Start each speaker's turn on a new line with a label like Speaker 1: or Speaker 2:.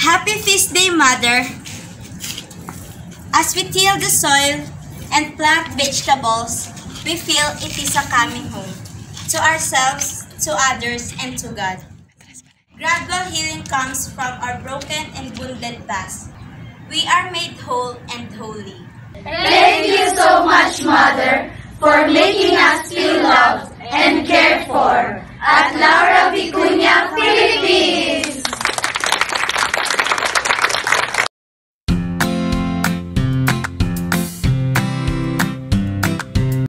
Speaker 1: Happy Feast Day, Mother! As we till the soil and plant vegetables, we feel it is a coming home to ourselves, to others, and to God. Gradual healing comes from our broken and wounded past. We are made whole and holy.
Speaker 2: Thank you so much, Mother, for making us feel loved and cared for at Laura